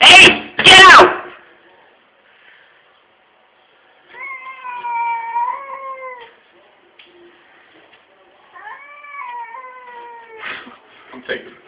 Hey, get out! I'm taking it.